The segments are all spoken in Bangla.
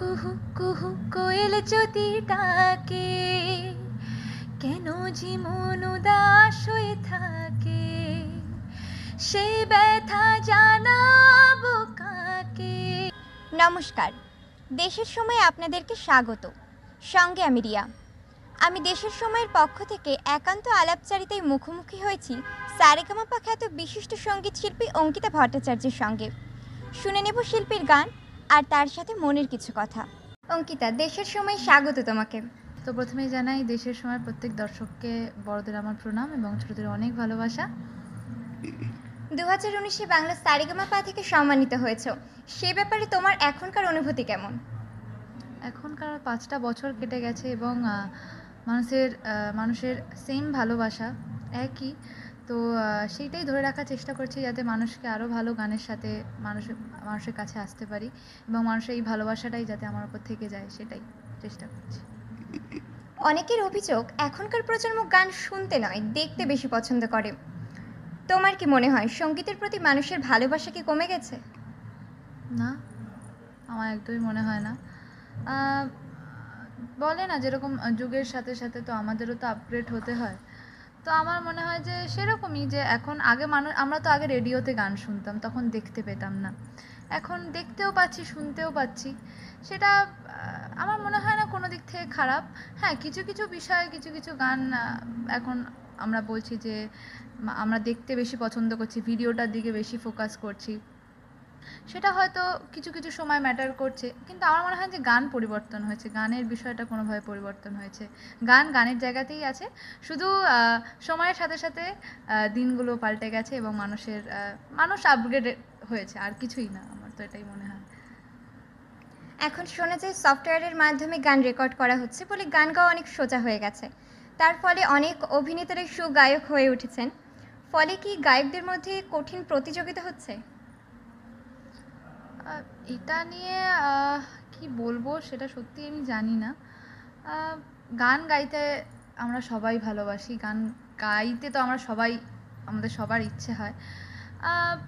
কুহু কুহু কোয়েল যদি ডাকে। কেন যে উদাস হয়ে থাকে? সে ব্যথা জানাব কাকে? নমস্কার, দেশের সময় আপনাদেরকে স্বাগত। সঙ্গে আমি রিয়া। আমি দেশের সময়ের পক্ষ থেকে একান্ত আলাপচারিতায় মুখোমুখি হয়েছি সারেগামাপা খ্যাত বিশিষ্ট সংগীত শিল্পী অঙ্কিতা ভট্টাচার্যের সঙ্গে। শুনে নেব শিল্পীর গান। আর তার সাথে মনের কিছু কথা। অঙ্কিতা দেশের সময় স্বাগত তোমাকে। তো প্রথমেই জানাই দেশের সময় প্রত্যেক দর্শককে বড়দের আমার প্রণাম এবং ছোটদের অনেক ভালোবাসা। দু হাজার উনিশে বাংলা সারেগামাপা থেকে সম্মানিত হয়েছ। সে ব্যাপারে তোমার এখনকার অনুভূতি কেমন? এখনকার পাঁচটা বছর কেটে গেছে এবং মানুষের মানুষের সেম ভালোবাসা একই। তো সেইটাই ধরে রাখার চেষ্টা করছি যাতে মানুষকে আরও ভালো গানের সাথে মানুষের মানুষের কাছে আসতে পারি এবং মানুষের এই ভালোবাসাটাই যাতে আমার উপর থেকে যায় সেটাই চেষ্টা করছি। অনেকের অভিযোগ এখনকার প্রজন্ম গান শুনতে নয় দেখতে বেশি পছন্দ করে। তোমার কি মনে হয় সঙ্গীতের প্রতি মানুষের ভালোবাসা কি কমে গেছে? না আমার একদমই মনে হয় না। বলে না যেরকম যুগের সাথে সাথে তো আমাদেরও তো আপগ্রেড হতে হয়। তো আমার মনে হয় যে সেরকমই যে এখন আগে মানুষ, আমরা তো আগে রেডিওতে গান শুনতাম, তখন দেখতে পেতাম না। এখন দেখতেও পাচ্ছি, শুনতেও পাচ্ছি। সেটা আমার মনে হয় না কোনো দিক থেকে খারাপ। হ্যাঁ কিছু কিছু বিষয়ে কিছু কিছু গান এখন আমরা বলছি যে, আমরা দেখতে বেশি পছন্দ করছি, ভিডিওটার দিকে বেশি ফোকাস করছি। সেটা হয়তো কিছু কিছু সময় ম্যাটার করছে। কিন্তু আমার মনে হয় যে গান পরিবর্তন হয়েছে। গানের বিষয়টা কোনোভাবে পরিবর্তন হয়েছে। গান গানের জায়গাতেই আছে। শুধু সময়ের সাথে সাথে দিনগুলো পাল্টে গেছে এবং মানুষের মানুষ আপগ্রেড হয়েছে। আর কিছুই না আমার তো এটাই মনে হয়। এখন শোনা যায় সফটওয়্যারের মাধ্যমে গান রেকর্ড করা হচ্ছে বলে গান গাওয়া অনেক সোজা হয়ে গেছে। তার ফলে অনেক অভিনেতারা সুগায়ক হয়ে উঠেছেন। ফলে কি গায়কদের মধ্যে কঠিন প্রতিযোগিতা হচ্ছে? এটা নিয়ে কি বলব সেটা সত্যি আমি জানি না। গান গাইতে আমরা সবাই ভালোবাসি, গান গাইতে তো আমরা সবাই, আমাদের সবার ইচ্ছে হয়।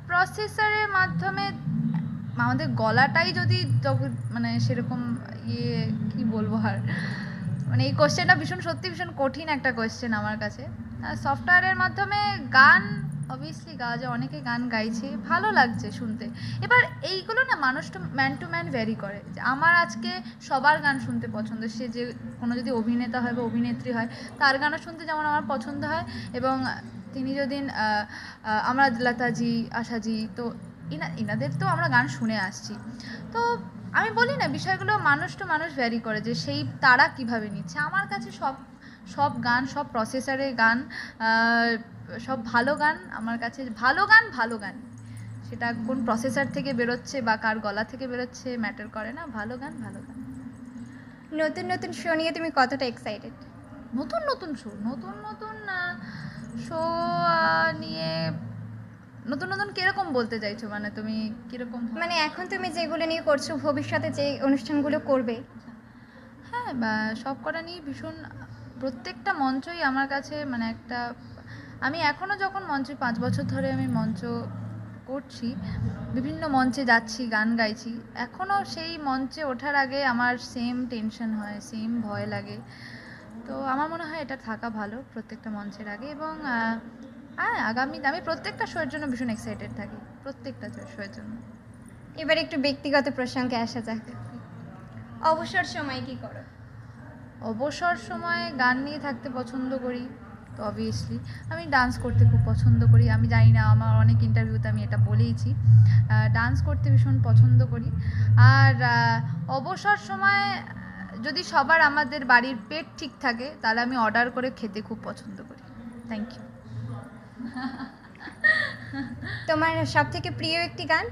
প্রসেসরের মাধ্যমে আমাদের গলাটাই যদি মানে সেরকম ইয়ে কি বলব আর মানে এই কোশ্চেনটা ভীষণ সত্যি ভীষণ কঠিন একটা কোশ্চেন আমার কাছে। সফটওয়্যারের মাধ্যমে গান অবভিয়াসলি গাওয়া অনেকে গান গাইছে, ভালো লাগছে শুনতে। এবার এইগুলো না মানুষ to man to man vary করে। যে আমার আজকে সবার গান শুনতে পছন্দ। সে যে কোনো যদি অভিনেতা হয় বা অভিনেত্রী হয়, তার গানও শুনতে যেমন আমার পছন্দ হয়। এবং তিনি যদি আমরা লতাজি আশাজি, তো ইনা, ইনাদের তো আমরা গান শুনে আসছি। তো আমি বলি না, বিষয়গুলো মানুষ টু মানুষ ভ্যারি করে যে সেই তারা কীভাবে নিচ্ছে। আমার কাছে সব সব গান, সব প্রসেসরের গান সব ভালো গান আমার কাছে ভালো গান ভালো গান। সেটা কোন প্রসেসর থেকে বেরোচ্ছে বা কার গলা থেকে বেরোচ্ছে ম্যাটার করে না। ভালো গান ভালো গান। নতুন নতুন শো নিয়ে তুমি কতটা এক্সাইটেড নতুন নতুন শো নতুন নতুন শো নিয়ে নতুন নতুন কীরকম বলতে চাইছো? মানে তুমি কীরকম মানে এখন তুমি যেগুলো নিয়ে করছ ভবিষ্যতে যে অনুষ্ঠানগুলো করবে? হ্যাঁ বা সব কটা নিয়ে ভীষণ প্রত্যেকটা মঞ্চই আমার কাছে মানে একটা আমি এখনও যখন মঞ্চে পাঁচ বছর ধরে আমি মঞ্চ করছি বিভিন্ন মঞ্চে যাচ্ছি গান গাইছি এখনও সেই মঞ্চে ওঠার আগে আমার সেম টেনশন হয় সেম ভয় লাগে। তো আমার মনে হয় এটা থাকা ভালো প্রত্যেকটা মঞ্চের আগে এবং হ্যাঁ আগামী আমি প্রত্যেকটা শোয়ের জন্য ভীষণ এক্সাইটেড থাকি প্রত্যেকটা শোয়ের জন্য। এবার একটু ব্যক্তিগত প্রসঙ্গে আসা যাক। অবসর সময় কি করো? অবসর সময় গান নিয়ে থাকতে পছন্দ করি। তো অবভিয়াসলি আমি ডান্স করতে খুব পছন্দ করি। আমি জানি না আমার অনেক ইন্টারভিউতে আমি এটা বলেইছি। ডান্স করতে ভীষণ পছন্দ করি। আর অবসর সময় যদি সবার আমাদের বাড়ির পেট ঠিক থাকে তাহলে আমি অর্ডার করে খেতে খুব পছন্দ করি। থ্যাংক ইউ তোমার সব থেকে প্রিয় একটি গান?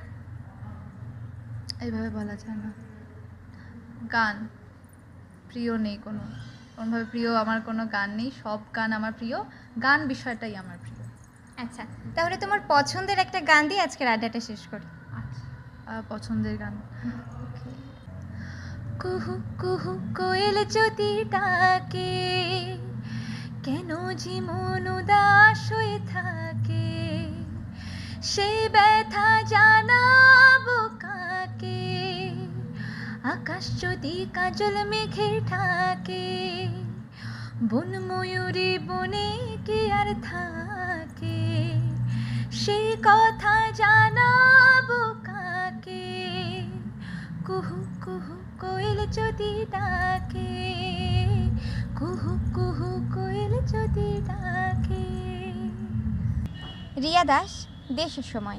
এইভাবে বলা যায় না। গান? প্রিয় নেই কোনো। কোনোভাবে প্রিয় আমার কোনো গান নেই সব গান আমার প্রিয় গান বিষয়টাই আমার প্রিয়। আচ্ছা তাহলে তোমার পছন্দের একটা গান দিয়ে আজকের আড্ডাটা শেষ করি। পছন্দের গান। কুহু কুহু কোয়েল যদি ডাকে কেন যে মন উদাস হয়ে থাকে সে ব্যথা জানাব আকাশ যদি কাজল মেঘে থাকে বন ময়ূরী বনে কি আর থাকে? সে কথা জানাব কাকে? কুহু কুহু কোয়েল যদি ডাকে, কুহু কুহু কোয়েল যদি ডাকে। রিয়া দাস, দেশের সময়।